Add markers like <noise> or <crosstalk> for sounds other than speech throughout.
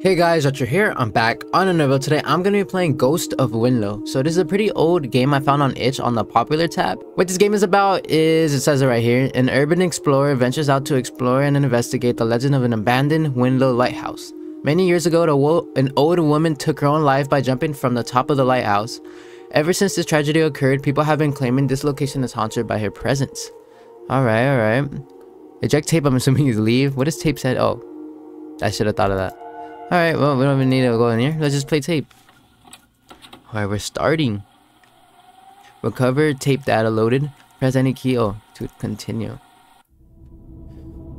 Hey guys, Archer here. I'm back on another. Today I'm going to be playing Ghost of Wynlow. So this is a pretty old game I found on itch on the popular tab. What this game is about is, it says it right here, an urban explorer ventures out to explore and investigate the legend of an abandoned Wynlow lighthouse. Many years ago, an old woman took her own life by jumping from the top of the lighthouse. Ever since this tragedy occurred, people have been claiming this location is haunted by her presence. Alright, alright. Eject tape, I'm assuming is leave. What does tape said? Oh, I should have thought of that. Alright, well, we don't even need to go in here. Let's just play tape. Alright, we're starting. Recover tape data loaded. Press any key. Oh, to continue.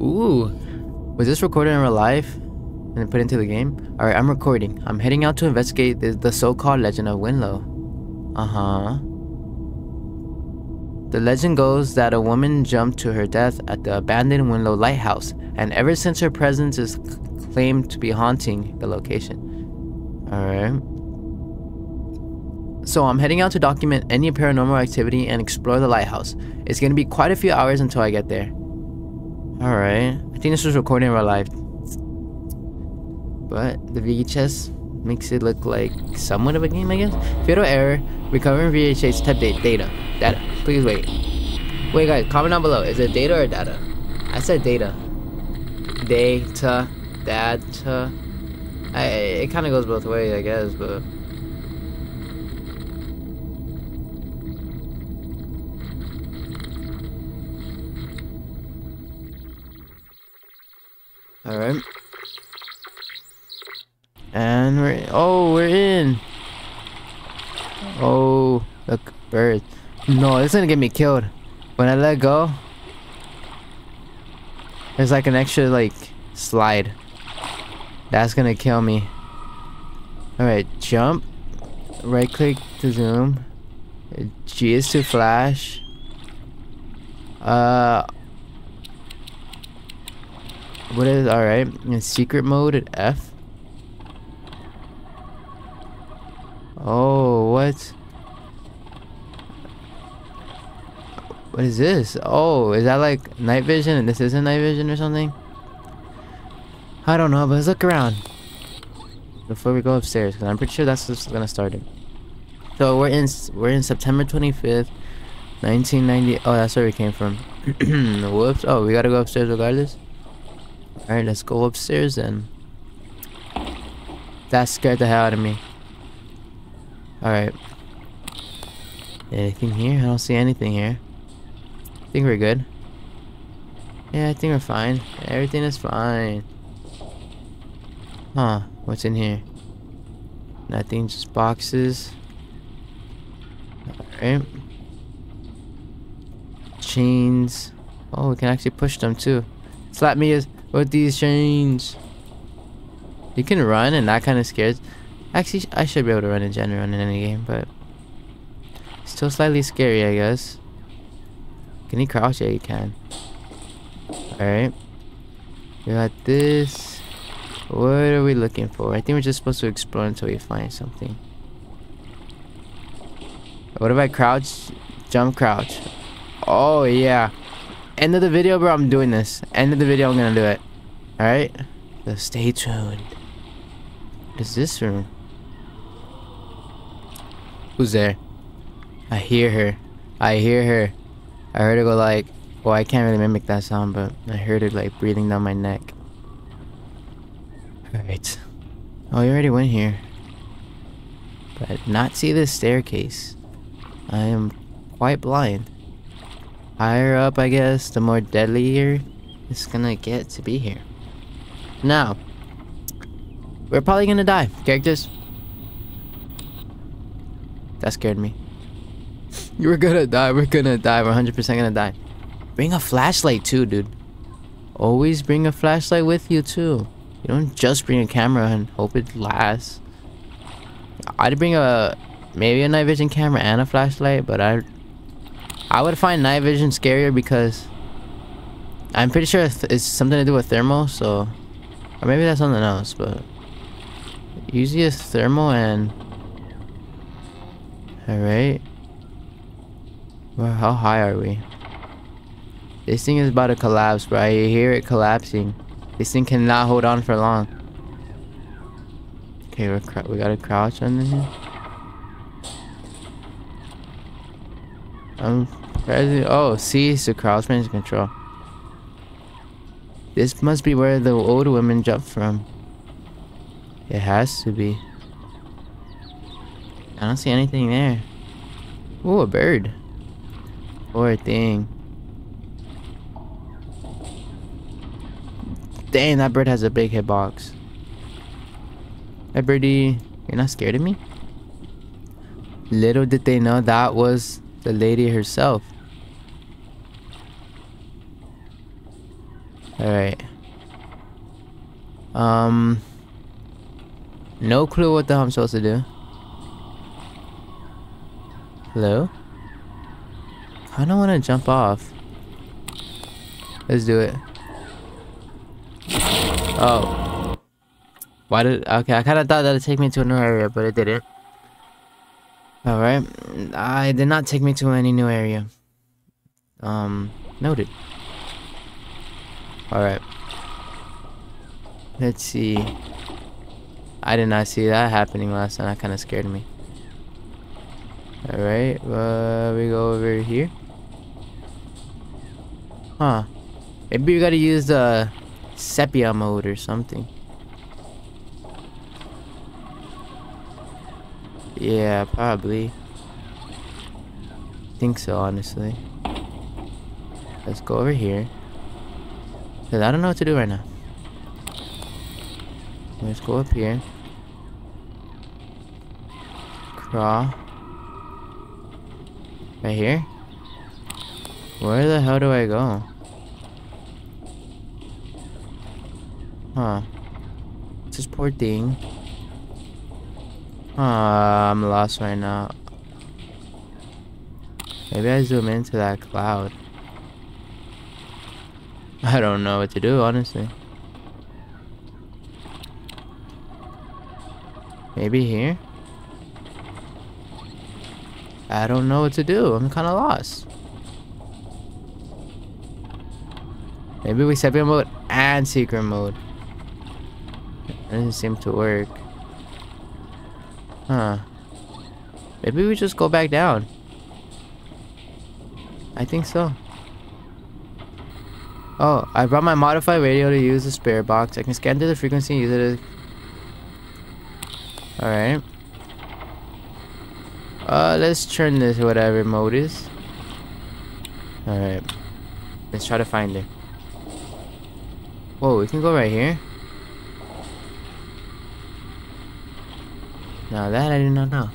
Ooh. Was this recorded in real life? And put into the game? Alright, I'm recording. I'm heading out to investigate the, the so-called legend of Wynlow. Uh-huh. The legend goes that a woman jumped to her death at the abandoned Wynlow Lighthouse, and ever since her presence is claimed to be haunting the location. Alright. So I'm heading out to document any paranormal activity and explore the lighthouse. It's gonna be quite a few hours until I get there. Alright. I think this was recorded in real life. But the VHS makes it look like somewhat of a game, I guess. Fatal error. Recovering VHS type data. Data. Please wait. Wait guys, comment down below. Is it data or data? I said data. Data dad to... Uh, I, it kind of goes both ways, I guess, but... Alright. And we're... Oh, we're in! Oh, look, bird. No, it's gonna get me killed. When I let go... There's like an extra, like, slide. That's gonna kill me. Alright, jump. Right click to zoom. G is to flash. Uh. What is, alright. In secret mode at F. Oh, what? What is this? Oh, is that like night vision and this isn't night vision or something? I don't know, but let's look around. Before we go upstairs, because I'm pretty sure that's what's gonna start it. So we're in we're in September 25th, 1990. Oh, that's where we came from. <clears throat> Whoops. Oh, we gotta go upstairs regardless. All right, let's go upstairs then. That scared the hell out of me. All right. Anything here? I don't see anything here. I think we're good. Yeah, I think we're fine. Everything is fine. Huh, what's in here? Nothing, just boxes. Alright. Chains. Oh, we can actually push them too. Slap me with these chains. You can run and that kind of scares. Actually, I should be able to run in general in any game, but still slightly scary, I guess. Can he crouch? Yeah, you can. Alright. We got this. What are we looking for? I think we're just supposed to explore until we find something. What if I crouch? Jump crouch. Oh, yeah. End of the video, bro. I'm doing this. End of the video, I'm gonna do it. Alright? So stay tuned. What is this room? Who's there? I hear her. I hear her. I heard her go like... Well, I can't really mimic that sound, but I heard it like breathing down my neck. Alright. Oh, you already went here. But not see this staircase. I am quite blind. Higher up, I guess, the more deadlier it's gonna get to be here. Now, we're probably gonna die. Characters? That scared me. <laughs> We're gonna die, we're gonna die, we're 100% gonna die. Bring a flashlight too, dude. Always bring a flashlight with you too. You don't just bring a camera and hope it lasts. I'd bring a maybe a night vision camera and a flashlight, but I I would find night vision scarier because I'm pretty sure it's something to do with thermal, so or maybe that's something else, but usually it's thermal and Alright. Well, how high are we? This thing is about to collapse, bro. I hear it collapsing. This thing cannot hold on for long. Okay, we're we gotta crouch under here. Um, I'm pressing. Oh, C is to crouch manage control. This must be where the old women jumped from. It has to be. I don't see anything there. Oh, a bird. Poor thing. Dang, that bird has a big hitbox. Hey, birdie. You're not scared of me? Little did they know that was the lady herself. Alright. Um... No clue what the hell I'm supposed to do. Hello? I don't want to jump off. Let's do it. Oh. Why did... Okay, I kind of thought that would take me to a new area, but it didn't. Alright. I did not take me to any new area. Um, noted. Alright. Let's see. I did not see that happening last time. That kind of scared me. Alright, uh, we go over here. Huh. Maybe we gotta use the sepia mode or something. Yeah, probably. Think so, honestly. Let's go over here. Cause I don't know what to do right now. Let's go up here. Crawl. Right here? Where the hell do I go? Huh. This poor thing. Ah, I'm lost right now. Maybe I zoom into that cloud. <laughs> I don't know what to do, honestly. Maybe here? I don't know what to do. I'm kind of lost. Maybe we sepia mode and secret mode. Doesn't seem to work. Huh. Maybe we just go back down. I think so. Oh, I brought my modified radio to use the spare box. I can scan through the frequency and use it as... Alright. Uh, let's turn this whatever mode is. Alright. Let's try to find it. Whoa, we can go right here. Now that I did not know.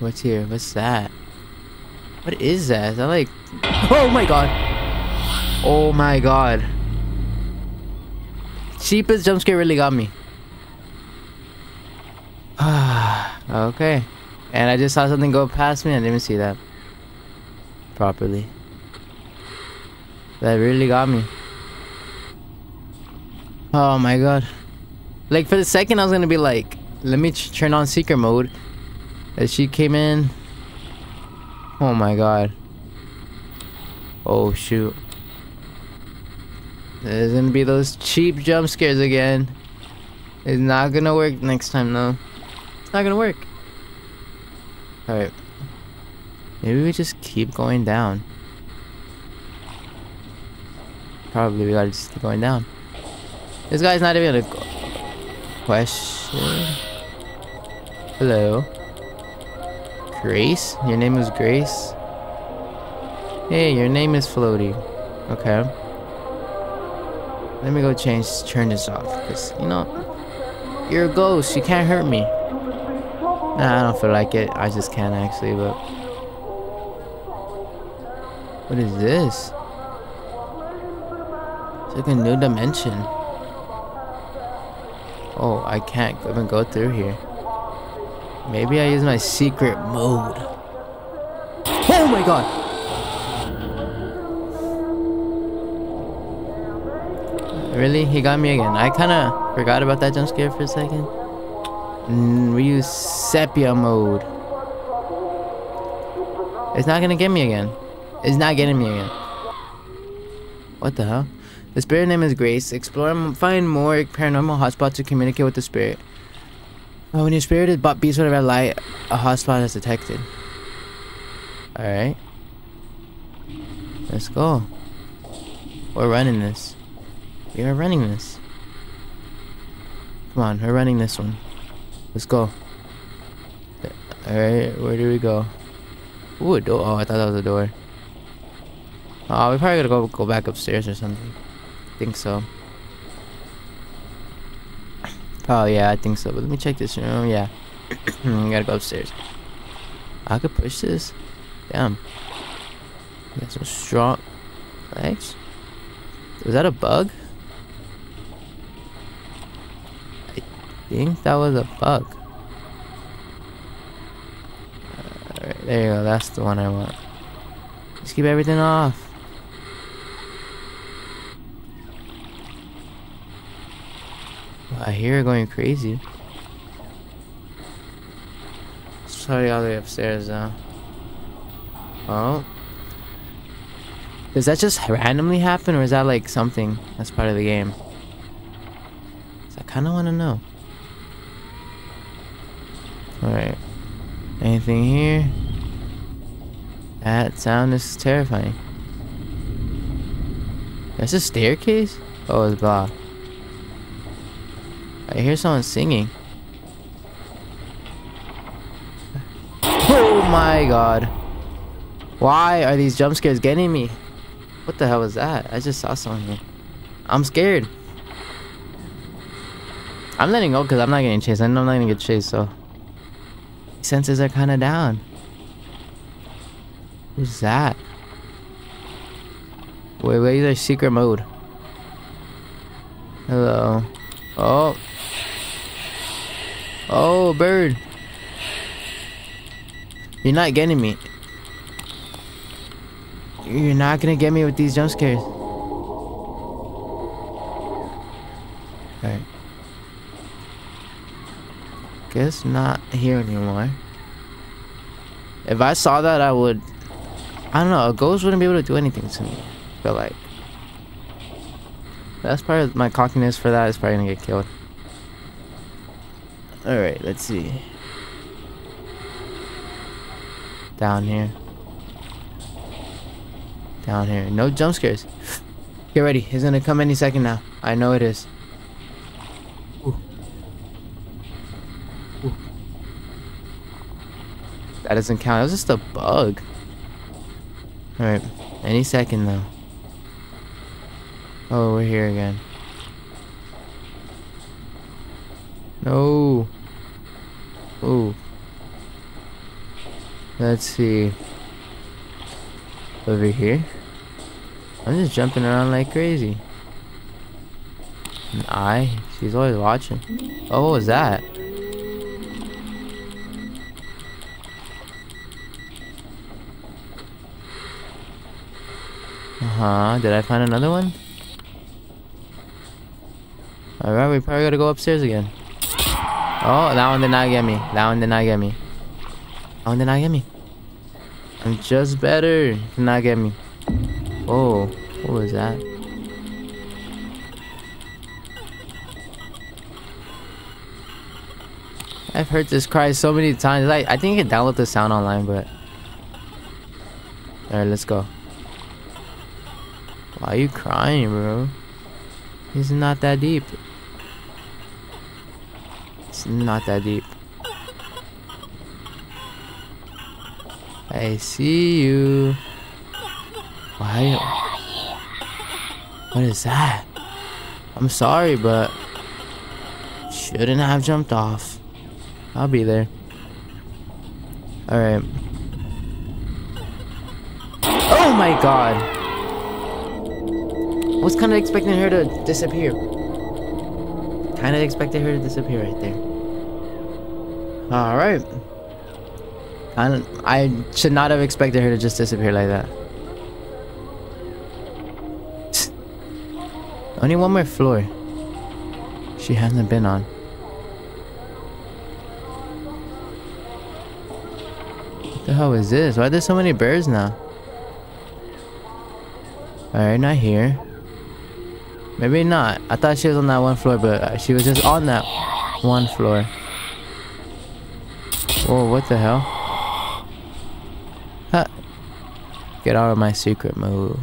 What's here? What's that? What is that? Is that like... Oh my god! Oh my god. Cheapest jump scare really got me. <sighs> okay. And I just saw something go past me. I didn't even see that. Properly. That really got me. Oh my god. Like for the second I was gonna be like, let me turn on secret mode. As she came in. Oh my god. Oh shoot. There's gonna be those cheap jump scares again. It's not gonna work next time though. It's not gonna work. Alright. Maybe we just keep going down. Probably we gotta just keep going down. This guy's not even a question. Hello. Grace? Your name is Grace? Hey, your name is Floaty. Okay. Let me go change, turn this off. Because, you know, you're a ghost. You can't hurt me. Nah, I don't feel like it. I just can't actually, but... What is this? It's like a new dimension. Oh, I can't even go through here. Maybe I use my secret mode. Oh my god! Really? He got me again. I kind of forgot about that jump scare for a second. Mm, we use sepia mode. It's not gonna get me again. It's not getting me again. What the hell? The spirit name is Grace. Explore and find more paranormal hotspots to communicate with the spirit. Oh, when your spirit is beats a light, a hotspot is detected. Alright. Let's go. We're running this. We are running this. Come on, we're running this one. Let's go. Alright, where do we go? Ooh, a door. Oh, I thought that was a door. Oh, we probably gotta go go back upstairs or something. I think so. Oh yeah, I think so. But let me check this room. Yeah, I <clears throat> hmm, gotta go upstairs. I could push this. Damn. Got some strong legs. Was that a bug? I think that was a bug. Alright, there you go. That's the one I want. Just keep everything off. I hear her going crazy. Sorry, all the way upstairs now. Oh. Does that just randomly happen or is that like something that's part of the game? I kind of want to know. Alright. Anything here? That sound is terrifying. That's a staircase? Oh, it's blocked. I hear someone singing. Oh my god. Why are these jump scares getting me? What the hell was that? I just saw someone here. I'm scared. I'm letting go because I'm not getting chased. I know I'm not gonna get chased, so senses are kind of down. Who's that? Wait, wait—is there's secret mode. Hello. Oh. Oh, bird. You're not getting me. You're not gonna get me with these jump scares. Alright. Guess not here anymore. If I saw that, I would... I don't know, a ghost wouldn't be able to do anything to me. But like. That's part of my cockiness for that is probably gonna get killed. Alright, let's see. Down here. Down here. No jump scares. <sighs> Get ready. He's gonna come any second now. I know it is. Ooh. Ooh. That doesn't count. It was just a bug. Alright. Any second though. Oh, we're here again. No. Ooh. Let's see. Over here. I'm just jumping around like crazy. An eye? She's always watching. Oh, what was that? Uh-huh. Did I find another one? Alright, we probably gotta go upstairs again. Oh, that one did not get me. That one did not get me. That one did not get me. I'm just better. Did not get me. Oh, what was that? I've heard this cry so many times. I, I think you can download the sound online, but... Alright, let's go. Why are you crying, bro? It's not that deep. Not that deep. I see you. Why? What is that? I'm sorry, but shouldn't have jumped off. I'll be there. Alright. Oh my god! I was kind of expecting her to disappear. Kind of expected her to disappear right there. Alright. I, I should not have expected her to just disappear like that. <sighs> Only one more floor. She hasn't been on. What the hell is this? Why are there so many birds now? Alright, not here. Maybe not. I thought she was on that one floor, but she was just on that one floor. Whoa, what the hell? Huh. Get out of my secret mode.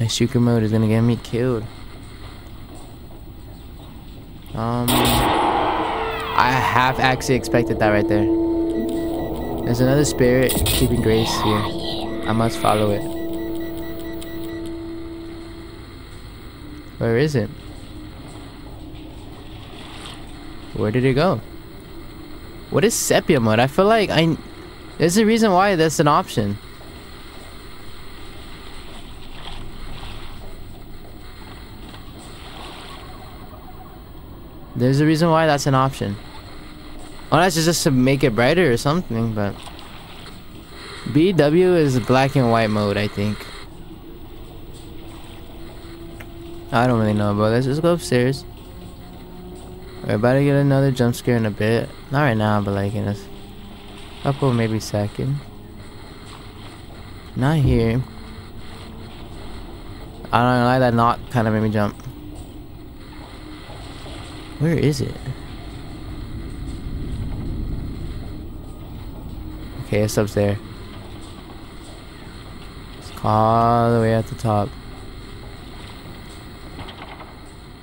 My secret mode is gonna get me killed. Um, I half actually expected that right there. There's another spirit keeping Grace here. I must follow it. Where is it? Where did it go? What is sepia mode? I feel like I... There's a reason why that's an option. There's a reason why that's an option. Unless it's just to make it brighter or something, but... BW is black and white mode, I think. I don't really know, but let's just go upstairs. We're about to get another jump scare in a bit. Not right now, but like in a couple, maybe second. Not here. I don't know, like that knock kind of made me jump. Where is it? Okay, it's up there. It's all the way at the top.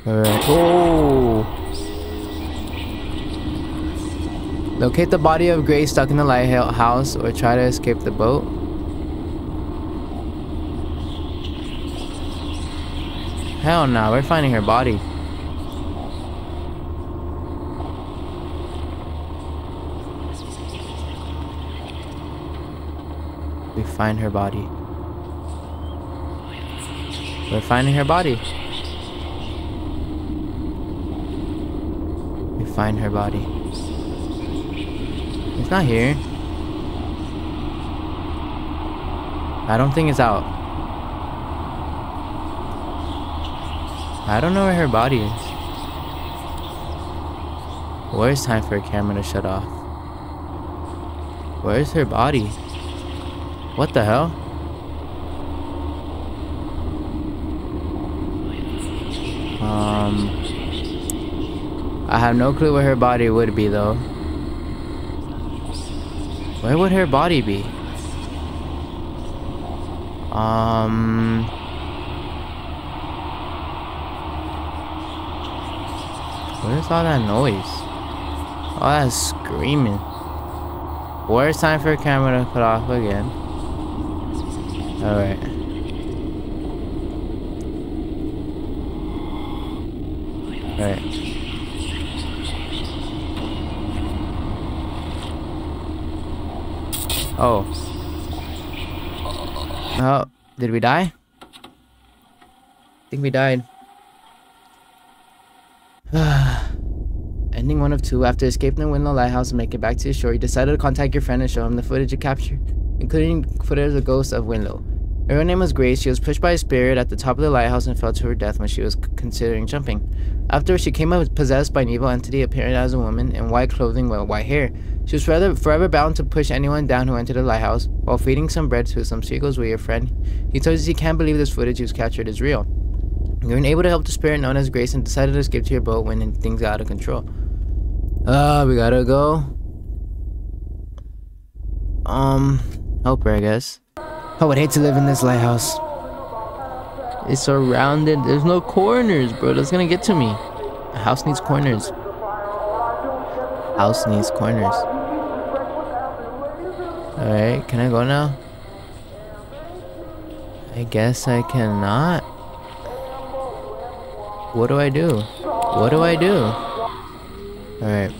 Alright. Oh! Locate the body of Grace stuck in the lighthouse or try to escape the boat. Hell no, we're finding her body. We find her body. We're finding her body. We find her body. Not here. I don't think it's out. I don't know where her body is. Where's time for a camera to shut off? Where's her body? What the hell? Um, I have no clue where her body would be though. Where would her body be? Um... Where's all that noise? All that screaming. Where's time for a camera to cut off again? Alright. Oh. Oh, did we die? I think we died. <sighs> Ending one of two. After escaping the Wynlow Lighthouse and making it back to the shore, you decided to contact your friend and show him the footage you captured, including footage of the ghost of Wynlow. Her name was Grace. She was pushed by a spirit at the top of the lighthouse and fell to her death when she was considering jumping. Afterwards, she came out possessed by an evil entity appearing as a woman in white clothing with white hair. She was forever, forever bound to push anyone down who entered the lighthouse while feeding some bread to some seagulls with your friend. He tells us he can't believe this footage he was captured is real. You were unable to help the spirit known as Grace and decided to escape to your boat when things got out of control. Uh, we gotta go. Um, help her, I guess. I would hate to live in this lighthouse. It's surrounded. There's no corners, bro. That's gonna get to me. A house needs corners. House needs corners. Alright, can I go now? I guess I cannot. What do I do? What do I do? Alright.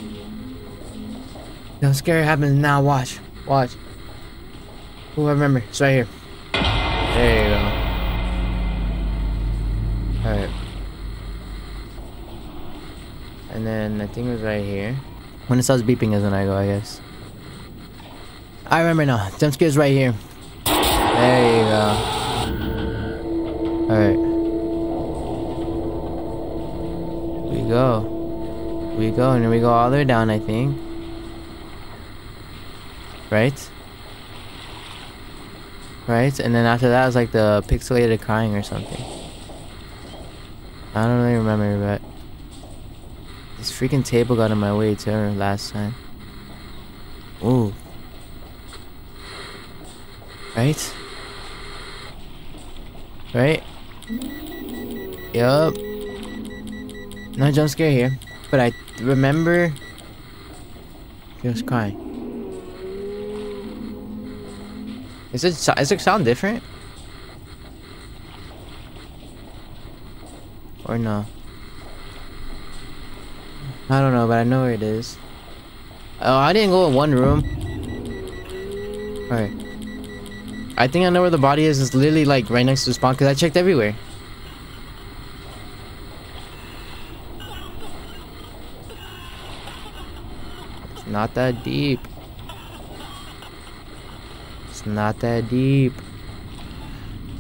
No scary happens now. Watch. Watch. Oh, I remember. It's right here. There you go. Alright. And then I think it was right here. When it starts beeping is when I go, I guess. I remember now. Jump scare's right here. There you go. Alright. We go. We go, and then we go all the way down, I think. Right? Right? And then after that, was like the pixelated crying or something. I don't really remember, but this freaking table got in my way too last time. Ooh. Right? Right? Yup. No jump scare here. But I remember he was crying. Is it is it sound different? Or no? I don't know, but I know where it is. Oh, I didn't go in one room. Alright. I think I know where the body is. It's literally like right next to the spawn because I checked everywhere. It's not that deep. Not that deep.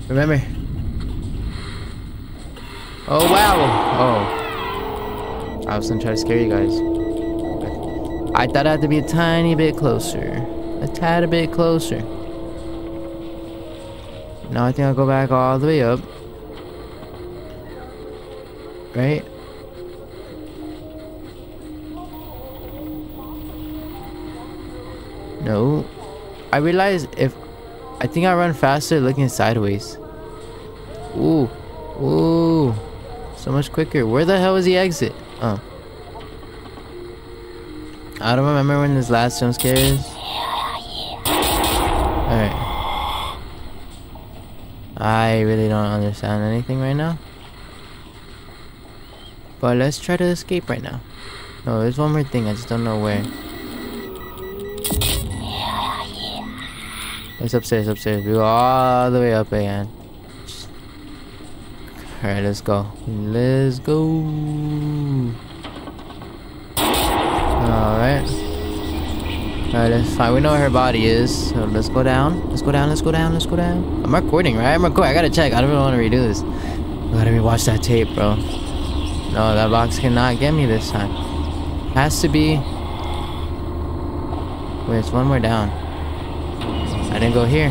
Remember. Oh wow! Oh. I was gonna try to scare you guys. I thought I had to be a tiny bit closer. A tad a bit closer. Now I think I'll go back all the way up. Right? No. I realize if... I think I run faster looking sideways. Ooh. Ooh. So much quicker. Where the hell is the exit? Oh. I don't remember when this last jump scare is. Alright. I really don't understand anything right now. But let's try to escape right now. No, there's one more thing. I just don't know where. It's upstairs, upstairs. We go all the way up again. Alright, let's go. Let's go. Alright. Alright, that's fine. We know where her body is. So let's go down. Let's go down. Let's go down. Let's go down. I'm recording, right? I'm recording. I gotta check. I don't want to redo this. I gotta rewatch that tape, bro. No, that box cannot get me this time. Has to be. Wait, it's one more down. I didn't go here.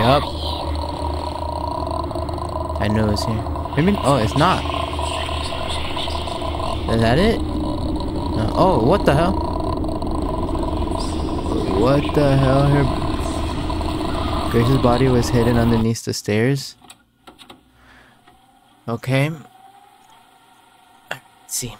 Yup. I knew it was here. Maybe. Oh, it's not. Is that it? No. Oh, what the hell? What the hell? Her Grace's body was hidden underneath the stairs. Okay. Let's see.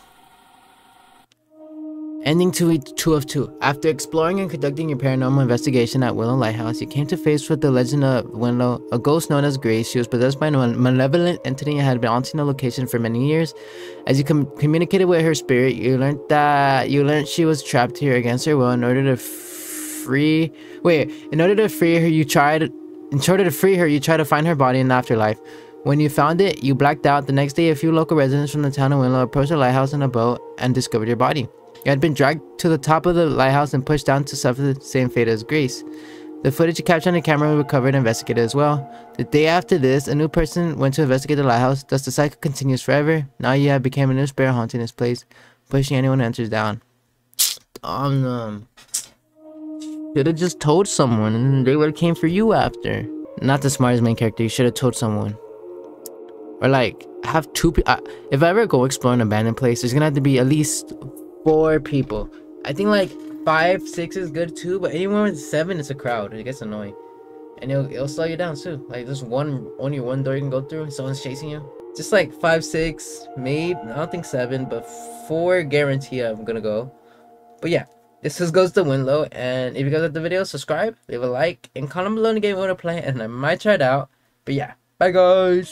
Ending 2, 2 of 2. After exploring and conducting your paranormal investigation at Willow Lighthouse, you came to face with the legend of Willow, a ghost known as Grace. She was possessed by a malevolent entity and had been haunting the location for many years. As you com communicated with her spirit, you learned that you learned she was trapped here against her will in order to free wait in order to free her you tried in order to free her you tried to find her body in the afterlife when you found it you blacked out the next day a few local residents from the town of Willow approached the lighthouse in a boat and discovered your body you had been dragged to the top of the lighthouse and pushed down to suffer the same fate as Grace the footage captured on the camera recovered and investigated as well. The day after this, a new person went to investigate the lighthouse, thus the cycle continues forever. Now you have become a new spirit haunting this place, pushing anyone who enters down. Um, um should have just told someone and they would have came for you after. Not the smartest main character, you should have told someone. Or like, have two people. If I ever go explore an abandoned place, there's gonna have to be at least four people. I think like five, six is good too, but anyone with seven it's a crowd. It gets annoying. And it'll, it'll slow you down too. Like there's one, only one door you can go through and someone's chasing you. Just like five, six, maybe, I don't think seven, but four guarantee I'm gonna go. But yeah, this is Ghost of Wynlow, and if you guys like the video, subscribe, leave a like, and comment below in the game you want to play, and I might try it out. But yeah, bye guys!